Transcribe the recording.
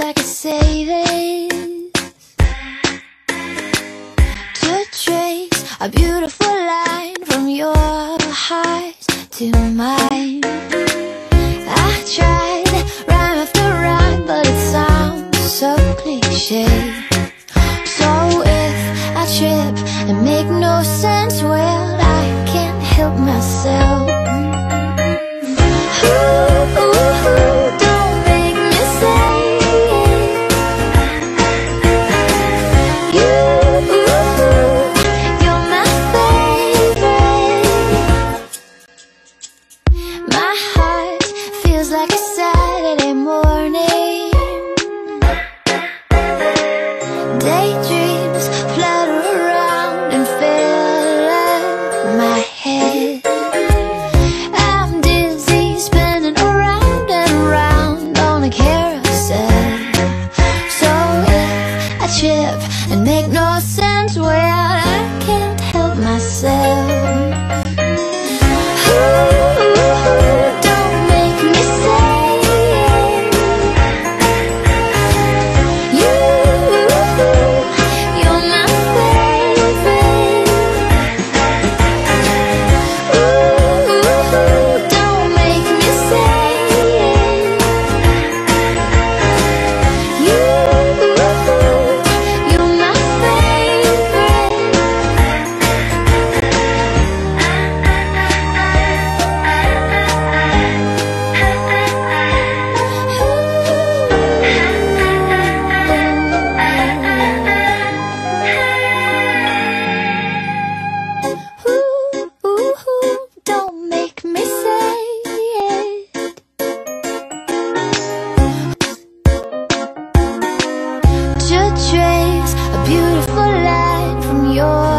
I could say this To trace a beautiful line From your heart to mine. I tried rhyme after rhyme But it sounds so cliche. So if I trip and make no sense beautiful light from your